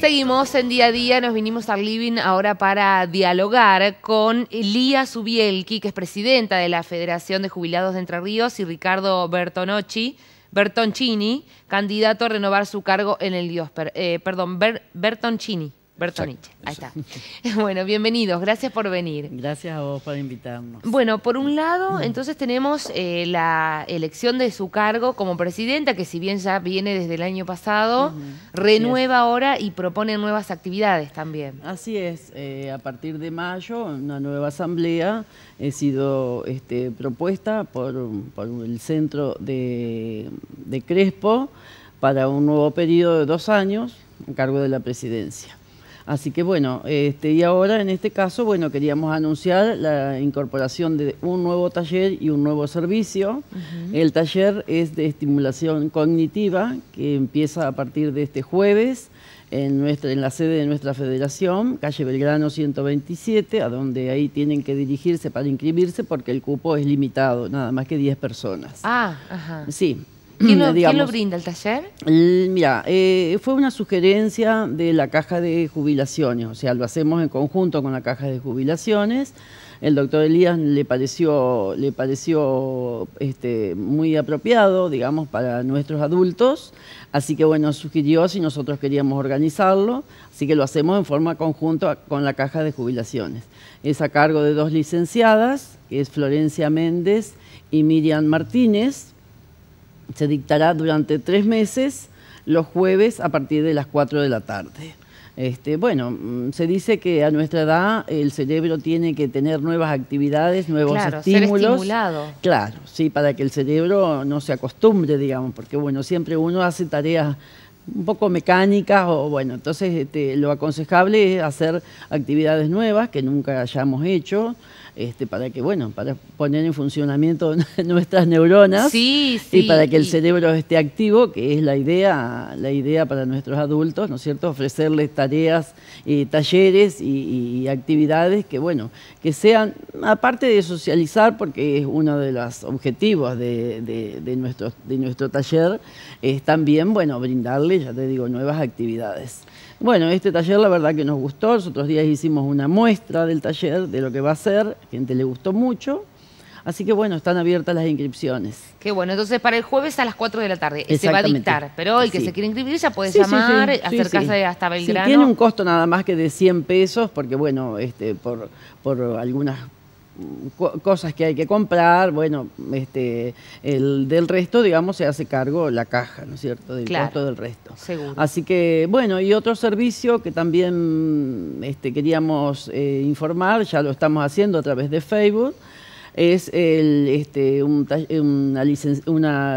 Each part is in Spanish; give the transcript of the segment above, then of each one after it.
Seguimos en día a día, nos vinimos al living ahora para dialogar con Lía Subielki, que es presidenta de la Federación de Jubilados de Entre Ríos, y Ricardo Bertonocci, Bertoncini, candidato a renovar su cargo en el Diosper. Eh, perdón, Ber, Bertoncini. Bertoniche, ahí está. Bueno, bienvenidos, gracias por venir. Gracias a vos por invitarnos. Bueno, por un lado, entonces tenemos eh, la elección de su cargo como presidenta, que si bien ya viene desde el año pasado, renueva ahora y propone nuevas actividades también. Así es, eh, a partir de mayo, una nueva asamblea ha sido este, propuesta por, el centro de, de Crespo para un nuevo periodo de dos años a cargo de la presidencia. Así que bueno, este, y ahora en este caso, bueno, queríamos anunciar la incorporación de un nuevo taller y un nuevo servicio. El taller es de estimulación cognitiva, que empieza a partir de este jueves en, nuestra, en la sede de nuestra federación, calle Belgrano 127, a donde ahí tienen que dirigirse para inscribirse porque el cupo es limitado, nada más que 10 personas. Ah, ajá. Sí, ¿Quién lo, brinda el taller? mira, eh, fue una sugerencia de la caja de jubilaciones, o sea, lo hacemos en conjunto con la caja de jubilaciones. El doctor Elías le pareció, le pareció este, muy apropiado, digamos, para nuestros adultos, así que bueno, sugirió si nosotros queríamos organizarlo, así que lo hacemos en forma conjunta con la caja de jubilaciones. Es a cargo de dos licenciadas, que es Florencia Méndez y Miriam Martínez, se dictará durante tres meses los jueves a partir de las 4 de la tarde. Este, bueno, mm, se dice que a nuestra edad el cerebro tiene que tener nuevas actividades, nuevos claro, estímulos. Ser estimulado. Claro, sí, para que el cerebro no se acostumbre, digamos, porque bueno, siempre uno hace tareas un poco mecánicas o bueno, entonces este, lo aconsejable es hacer actividades nuevas que nunca hayamos hecho, este, para que, bueno, para poner en funcionamiento nuestras neuronas y para que el cerebro esté activo, que es la idea, la idea para nuestros adultos, ¿no es cierto? Ofrecerles tareas, y talleres y, actividades que, bueno, que sean, aparte de socializar, porque es uno de los objetivos de, de, nuestro, de nuestro taller, es también, bueno, brindarles, ya te digo, nuevas actividades. Bueno, este taller la verdad que nos gustó, los otros días hicimos una muestra del taller, de lo que va a ser, a gente le gustó mucho. Así que bueno, están abiertas las inscripciones. Qué bueno, entonces para el jueves a las 4 de la tarde se va a dictar, pero el que se quiere inscribir ya puede llamar, acercarse hasta Belgrano. tiene un costo nada más que de 100 pesos, porque bueno, este, por, por algunas cosas que hay que comprar, bueno, este, el del resto, digamos, se hace cargo la caja, ¿no es cierto? Del costo del resto. Seguro. Así que, bueno, y otro servicio que también este, queríamos eh, informar, ya lo estamos haciendo a través de Facebook, es el, este, una,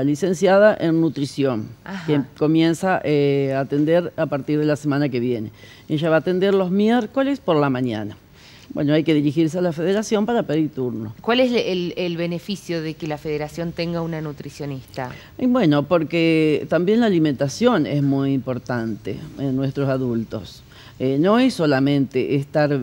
licenciada en nutrición, que comienza eh, a atender a partir de la semana que viene. Ella va a atender los miércoles por la mañana. Bueno, hay que dirigirse a la federación para pedir turno. ¿Cuál es el, beneficio de que la federación tenga una nutricionista? bueno, porque también la alimentación es muy importante en nuestros adultos. Eh, no es solamente estar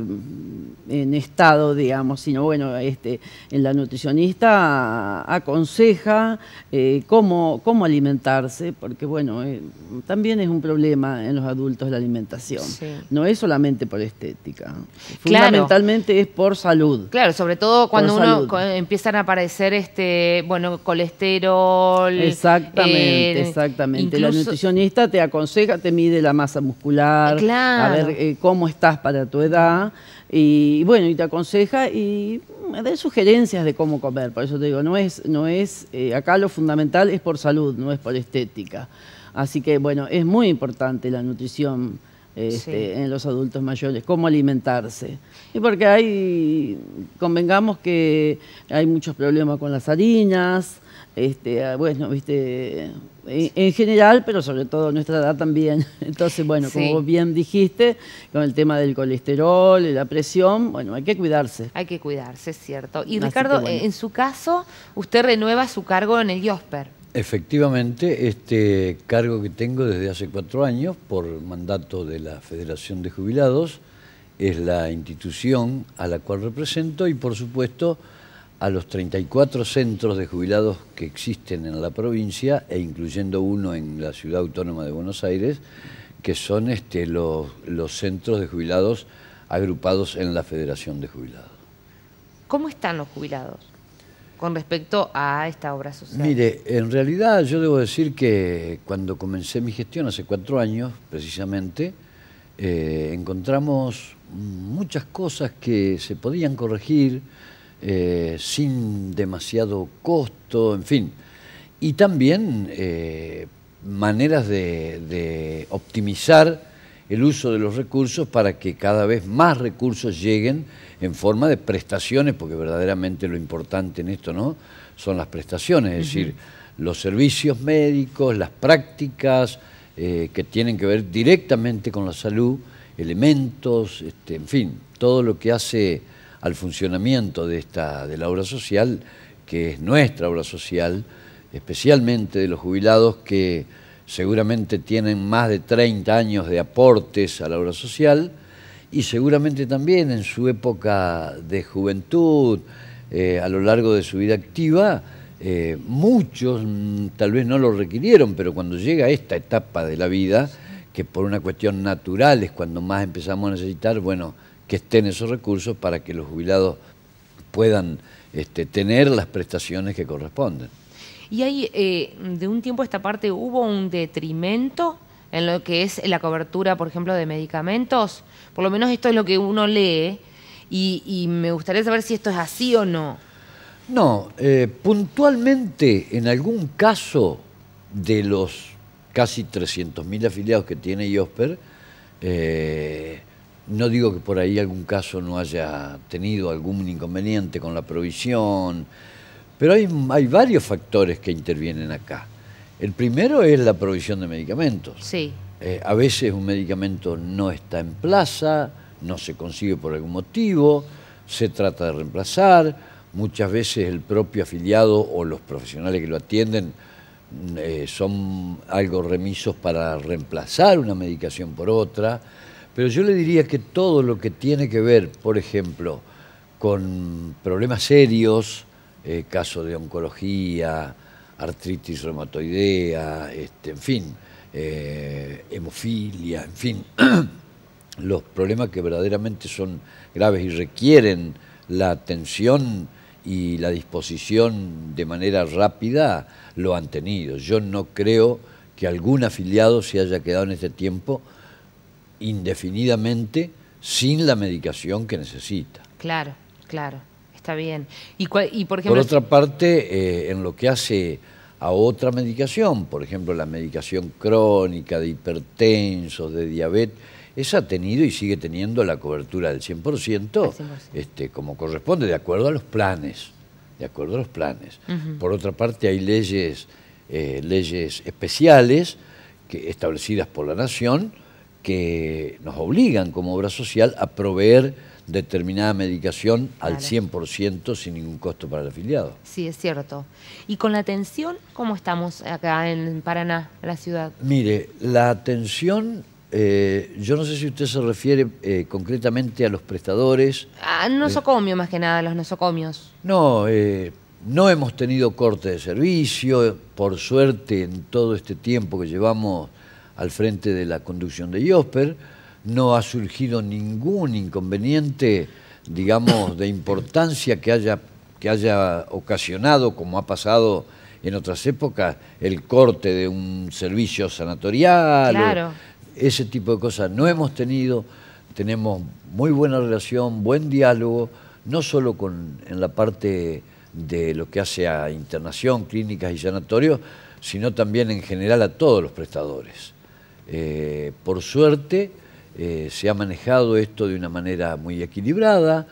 en estado, digamos, sino bueno, este, la nutricionista aconseja eh, cómo, cómo alimentarse, porque bueno, eh, también es un problema en los adultos la alimentación. No es solamente por estética, fundamentalmente es por salud. Claro, sobre todo cuando uno empiezan a aparecer este, bueno, colesterol. Exactamente, exactamente. La nutricionista te aconseja, te mide la masa muscular, a ver eh, cómo estás para tu edad y bueno, y te aconseja y da sugerencias de cómo comer. Por eso te digo, no es, no es, eh, acá lo fundamental es por salud, no es por estética. Así que bueno, es muy importante la nutrición este, en los adultos mayores, cómo alimentarse. Y porque hay, convengamos que hay muchos problemas con las harinas, este, ah, bueno, viste, en, general, pero sobre todo nuestra edad también. Entonces, bueno, como bien dijiste, con el tema del colesterol, la presión, bueno, hay que cuidarse. Hay que cuidarse, es cierto. Y Ricardo, en su caso, usted renueva su cargo en el IOSPER. Efectivamente, este cargo que tengo desde hace cuatro años, por mandato de la Federación de Jubilados, es la institución a la cual represento y, por supuesto, a los 34 centros de jubilados que existen en la provincia, e incluyendo uno en la ciudad autónoma de Buenos Aires, que son este, los, los centros de jubilados agrupados en la Federación de Jubilados. ¿Cómo están los jubilados con respecto a esta obra social? Mire, en realidad yo debo decir que cuando comencé mi gestión hace cuatro años, precisamente, eh, encontramos muchas cosas que se podían corregir eh, sin demasiado costo, en fin. Y también eh, maneras de, de optimizar el uso de los recursos para que cada vez más recursos lleguen en forma de prestaciones, porque verdaderamente lo importante en esto no son las prestaciones, es decir, los servicios médicos, las prácticas eh, que tienen que ver directamente con la salud, elementos, este, en fin, todo lo que hace al funcionamiento de, esta, de la obra social, que es nuestra obra social, especialmente de los jubilados que seguramente tienen más de 30 años de aportes a la obra social y seguramente también en su época de juventud, eh, a lo largo de su vida activa, eh, muchos mm, tal vez no lo requirieron, pero cuando llega esta etapa de la vida, que por una cuestión natural es cuando más empezamos a necesitar, bueno, que estén esos recursos para que los jubilados puedan este, tener las prestaciones que corresponden. Y ahí, eh, de un tiempo a esta parte, ¿hubo un detrimento en lo que es la cobertura, por ejemplo, de medicamentos? Por lo menos esto es lo que uno lee y, me gustaría saber si esto es así o no. No, eh, puntualmente, en algún caso de los casi 300.000 afiliados que tiene IOSPER, eh, no digo que por ahí algún caso no haya tenido algún inconveniente con la provisión, pero hay, hay varios factores que intervienen acá. El primero es la provisión de medicamentos. Sí. Eh, a veces un medicamento no está en plaza, no se consigue por algún motivo, se trata de reemplazar, muchas veces el propio afiliado o los profesionales que lo atienden mm, eh, son algo remisos para reemplazar una medicación por otra, pero yo le diría que todo lo que tiene que ver, por ejemplo, con problemas serios, eh, caso de oncología, artritis reumatoidea, este, en fin, eh, hemofilia, en fin, los problemas que verdaderamente son graves y requieren la atención y la disposición de manera rápida, lo han tenido. Yo no creo que algún afiliado se haya quedado en este tiempo indefinidamente sin la medicación que necesita. Claro, claro está bien. Y, por, otra parte, eh, en lo que hace a otra medicación, por ejemplo la medicación crónica de hipertensos, de diabetes, esa ha tenido y sigue teniendo la cobertura del 100%, Este, como corresponde, de acuerdo a los planes. De acuerdo a los planes. Por otra parte, hay leyes, eh, leyes especiales que, establecidas por la Nación que nos obligan como obra social a proveer determinada medicación al 100% sin ningún costo para el afiliado. Sí, es cierto. ¿Y con la atención, cómo estamos acá en Paraná, la ciudad? Mire, la atención, eh, yo no sé si usted se refiere eh, concretamente a los prestadores. A nosocomio, más que nada, a los nosocomios. No, eh, no hemos tenido corte de servicio, por suerte en todo este tiempo que llevamos al frente de la conducción de IOSPER, no ha surgido ningún inconveniente, digamos, de importancia que haya, que haya ocasionado, como ha pasado en otras épocas, el corte de un servicio sanatorial, ese tipo de cosas. No hemos tenido, tenemos muy buena relación, buen diálogo, no solo con, en la parte de lo que hace a internación, clínicas y sanatorios, sino también en general a todos los prestadores. Eh, por suerte, eh, se ha manejado esto de una manera muy equilibrada.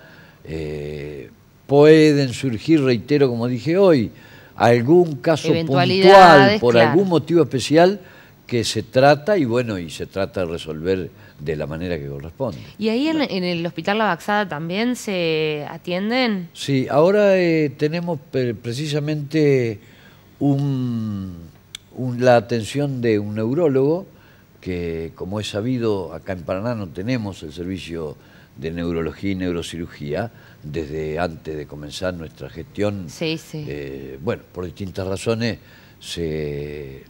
Eh, pueden surgir, reitero, como dije hoy, algún caso puntual por algún motivo especial que se trata y bueno, y se trata de resolver de la manera que corresponde. ¿Y ahí en, el Hospital La Baxada también se atienden? Sí, ahora eh, tenemos precisamente la atención de un neurólogo que como es sabido, acá en Paraná no tenemos el servicio de neurología y neurocirugía desde antes de comenzar nuestra gestión. Sí, sí. Eh, bueno, por distintas razones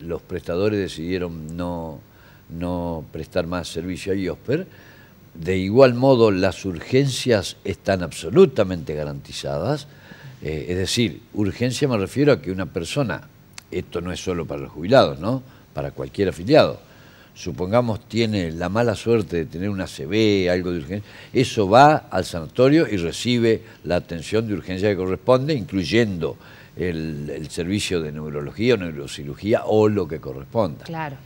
los prestadores decidieron no, no prestar más servicio a IOSPER. De igual modo, las urgencias están absolutamente garantizadas. Eh, es decir, urgencia me refiero a que una persona, esto no es solo para los jubilados, ¿no? Para cualquier afiliado. Supongamos tiene la mala suerte de tener una CB, algo de urgencia, eso va al sanatorio y recibe la atención de urgencia que corresponde, incluyendo el, servicio de neurología o neurocirugía o lo que corresponda. Claro.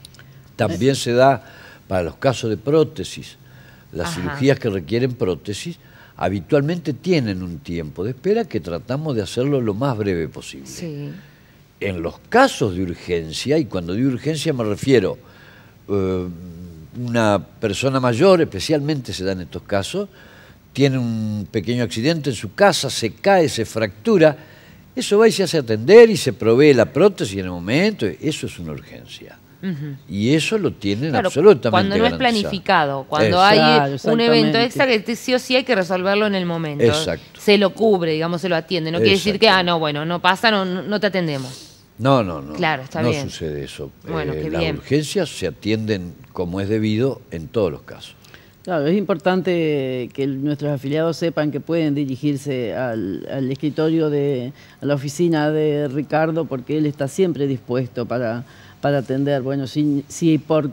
También se da para los casos de prótesis. Las cirugías que requieren prótesis habitualmente tienen un tiempo de espera que tratamos de hacerlo lo más breve posible. Sí. En los casos de urgencia, y cuando digo urgencia me refiero eh, una persona mayor, especialmente se da en estos casos, tiene un pequeño accidente en su casa, se cae, se fractura, eso va y se hace atender y se provee la prótesis en el momento, eso es una urgencia. Y eso lo tienen absolutamente Cuando no es planificado, cuando hay un evento extra que sí o sí hay que resolverlo en el momento. Exacto. Se lo cubre, digamos, se lo atiende. No quiere decir que, ah, no, bueno, no pasa, no, no te atendemos. No, no, no. Claro, está no bien. No sucede eso. Bueno, eh, las urgencias se atienden como es debido en todos los casos. Claro, es importante que nuestros afiliados sepan que pueden dirigirse al, escritorio de a la oficina de Ricardo porque él está siempre dispuesto para, para atender. Bueno, si, si por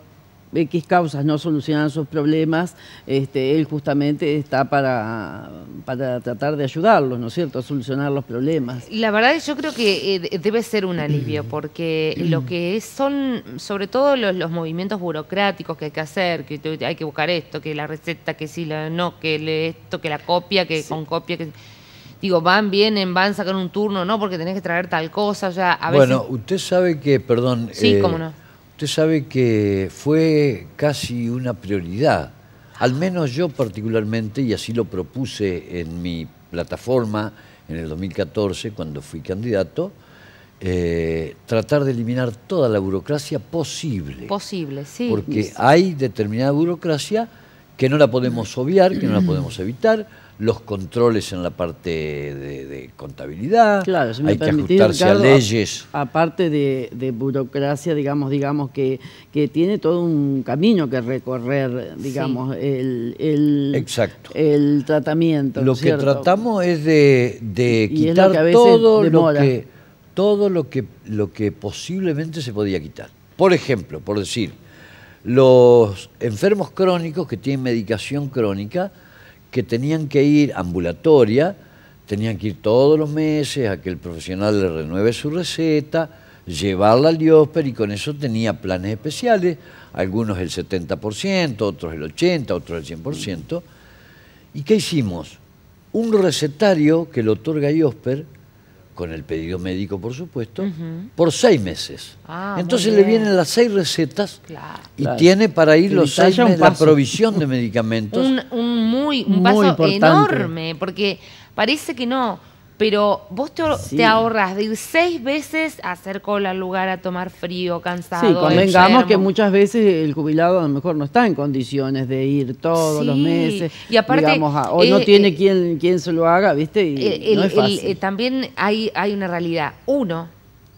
X causas no solucionan sus problemas, este, él justamente está para, para tratar de ayudarlos, ¿no es cierto?, a solucionar los problemas. La verdad es yo creo que eh, debe ser un alivio, porque lo que son, sobre todo los, movimientos burocráticos que hay que hacer, que hay que buscar esto, que la receta, que si la no, que esto, que la copia, que con copia, que digo, van, vienen, van, sacan un turno, no, porque tenés que traer tal cosa, ya a veces... Bueno, usted sabe que, perdón... Sí, eh, cómo no Usted sabe que fue casi una prioridad, al menos yo particularmente, y así lo propuse en mi plataforma en el 2014, cuando fui candidato, eh, tratar de eliminar toda la burocracia posible. Posible, sí. Porque hay determinada burocracia que no la podemos obviar, que no la podemos evitar, los controles en la parte de, contabilidad, claro, hay que ajustarse a leyes. aparte de, burocracia, digamos, digamos que, que tiene todo un camino que recorrer, digamos, el, el, Exacto. el tratamiento. Lo que tratamos es de, quitar todo lo que todo lo que lo que posiblemente se podía quitar. Por ejemplo, por decir, los enfermos crónicos que tienen medicación crónica, que tenían que ir ambulatoria, tenían que ir todos los meses a que el profesional le renueve su receta, llevarla al diósper y con eso tenía planes especiales, algunos el 70%, otros el 80%, otros el 100%. ¿Y qué hicimos? Un recetario que lo otorga IOSPER con el pedido médico, por supuesto, por seis meses. Ah, Entonces le vienen las seis recetas y tiene para ir los seis meses la provisión de medicamentos. Un, muy, un paso enorme, porque parece que no pero vos te, ahorras de ir seis veces a hacer cola al lugar, a tomar frío, cansado. Sí, convengamos que muchas veces el jubilado a lo mejor no está en condiciones de ir todos los meses. Y aparte, digamos, o no tiene quien, quien se lo haga, ¿viste? Y no es fácil. Eh, también hay, hay una realidad. Uno,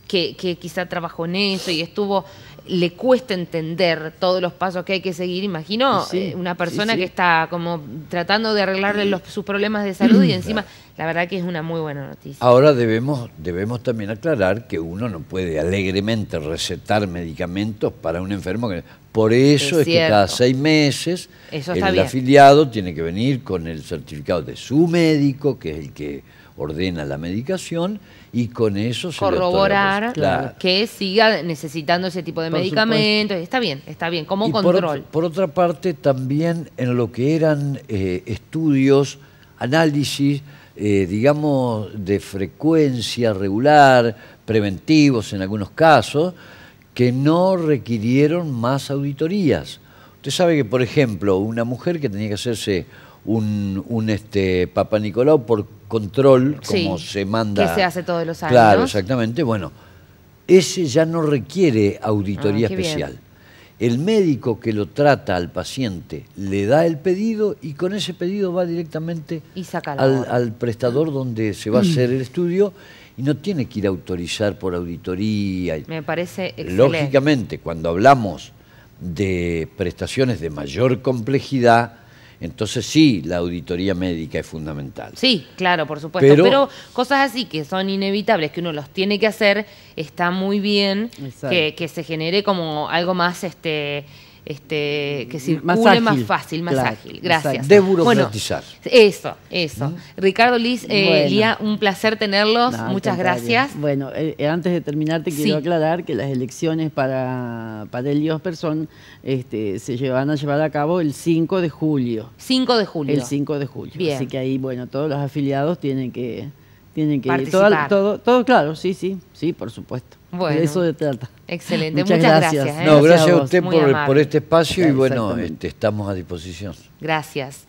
que, que quizá trabajó en eso y estuvo le cuesta entender todos los pasos que hay que seguir. Imagino eh, una persona que está como tratando de arreglarle sus problemas de salud y encima, la verdad que es una muy buena noticia. Ahora debemos, debemos también aclarar que uno no puede alegremente recetar medicamentos para un enfermo. Que, por eso es, que cada seis meses el afiliado tiene que venir con el certificado de su médico, que es el que ordena la medicación y con eso se corroborar que siga necesitando ese tipo de medicamentos. Está bien, está bien, como control. Por, otra parte, también en lo que eran eh, estudios, análisis, eh, digamos, de frecuencia regular, preventivos en algunos casos, que no requirieron más auditorías. Usted sabe que, por ejemplo, una mujer que tenía que hacerse un, un este, Papa Nicolau por control, como se manda. Que se hace todos los años. Claro, exactamente. Bueno, ese ya no requiere auditoría ah, especial. El médico que lo trata al paciente le da el pedido y con ese pedido va directamente al, al, prestador donde se va a hacer el estudio y no tiene que ir a autorizar por auditoría. Me parece excelente. Lógicamente, cuando hablamos de prestaciones de mayor complejidad, entonces sí, la auditoría médica es fundamental. Sí, claro, por supuesto. Pero- Pero, cosas así que son inevitables, que uno los tiene que hacer, está muy bien que, que se genere como algo más, este, este, que circule Más más, ágil, fácil, más claro, ágil. Gracias. Desburocratizar. Bueno, eso, eso. Ricardo Liz, eh, Bueno. Lía, un placer tenerlos. No, Muchas contrario. gracias. Bueno, eh, antes de terminar te quiero Sí. aclarar que las elecciones para, para el IOSPER son, este, se llevan a llevar a cabo el 5 de julio. 5 de julio. El 5 de julio. Bien. Así que ahí, bueno, todos los afiliados tienen que... Tienen que Participar. todo, todo, todo claro, sí, sí, sí, por supuesto. Bueno. De eso se trata. Excelente. Muchas Muchas, gracias. gracias. ¿eh? No, gracias a vos. usted por, por este espacio y bueno, este, estamos a disposición. Gracias.